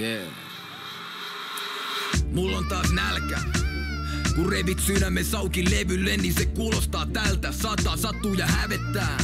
Yeah. Mulla on taas nälkä. Kun revit sydämen sauki levylle, niin se kuulostaa tältä. Sata sattuu ja hävettää.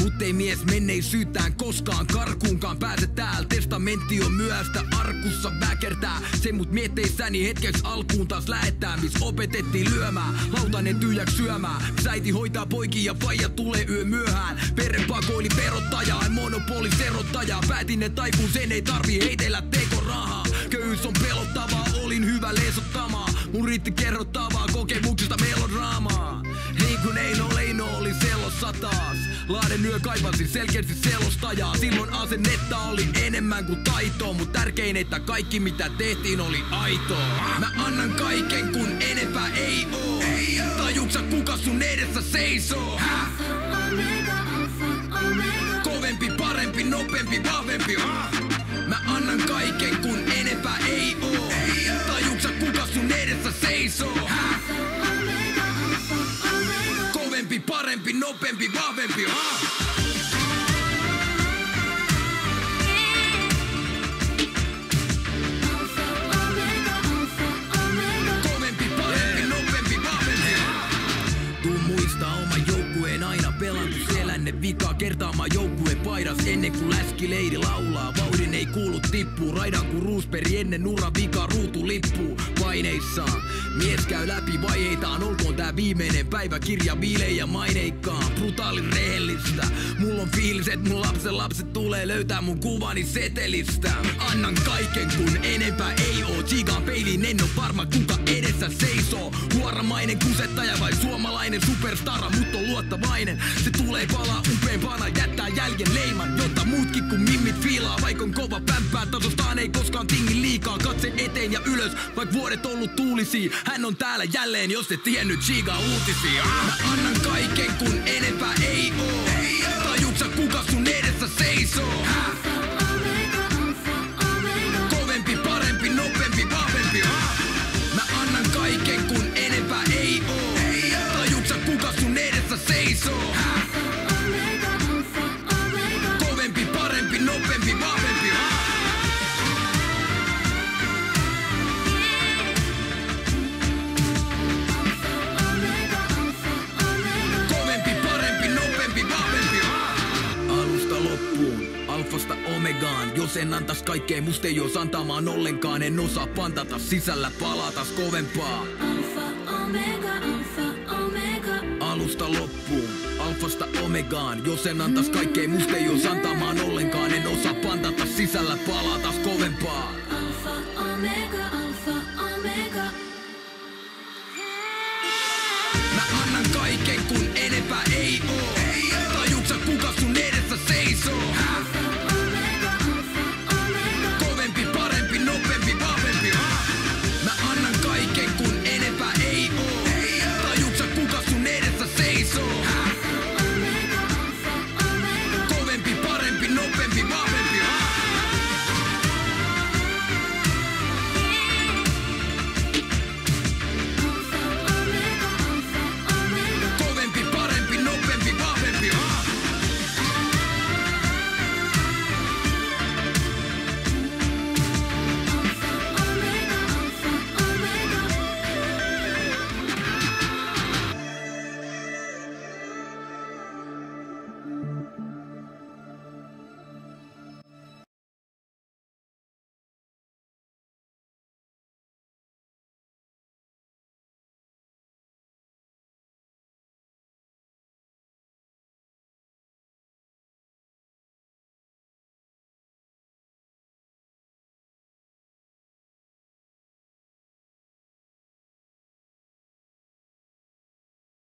Mut ei mies menneisyyttään koskaan karkuunkaan pääse täällä Testamentti on myöhäistä arkussa väkertää Se mut mietteissäni hetkeksi alkuun taas lähettää Miss opetettiin lyömään, lautanen tyhjäks syömään Säiti hoitaa poikia ja faija tulee yö myöhään Perre pakoili verottaja, ei monopoli serottaja Päätin ne taikuun, sen ei tarvi heitellä teko rahaa. Köyhyys on pelottavaa, olin hyvä lesottamaa Mun riitti kerrottavaa kokemuksista melodraamaa. Niin kun ei no, ei no, oli selossa taas. Laaden yö kaipasin selkeästi selostajaa. Silloin asennetta oli enemmän kuin taitoa Mut tärkein, että kaikki mitä tehtiin oli aitoa. Mä annan kaiken kun enempää ei oo. Tajuksa kuka sun edessä seisoo? Häh? Nopempi, vahvempi ha? Mä annan kaiken kun enempää ei oo Tajuksa kuka sun edessä seisoo Häh? Kovempi, parempi, nopempi, vahvempi? Tuu muistaa oma joukkueen vikaa kertaamaan joukkueen paidas ennen kuin läski leidi laulaa. Vauhdin ei kuulu tippuu, raidan kun ruusperi ennen ura vika ruutu lippuu paineissaan. Mies käy läpi vaiheitaan, olkoon tää viimeinen päivä kirja viilein ja maineikkaan. Brutaalin rehellistä, mulla on fiilis, et mun lapsen lapset tulee löytää mun kuvani setelistä. Annan kaiken kun enempää ei oo, Chigaan peiliin en oo varma kuka edessä seisoo. Huoramainen kusettaja vai suomalainen superstara, mut on luottavainen. Se tulee palaa upeampana, jättää jäljen leiman, jotta muutkin kun mimmit fiilaa. Vaik on kova pämpää, tasostaan ei koskaan tingi liikaa. Katse eteen ja ylös, vaik vuodet ollut tuulisia. Hän on täällä jälleen, jos et tiennyt Chiga uutisia. Mä annan kaiken kun enempää ei oo. Tajuksa kuka sun edessä seisoo? Alfasta omegaan. Jos en antas kaikkea, musta ei antamaan ollenkaan. En osaa pantata sisällä palatas kovempaa. Alusta loppuun, alfasta omegaan. Jos en antais kaikkeen musta ei antamaan ollenkaan. En osaa pantata sisällä palaa taas kovempaa. Alfa, omega, alfa, omega. Mä annan kaiken kun enempää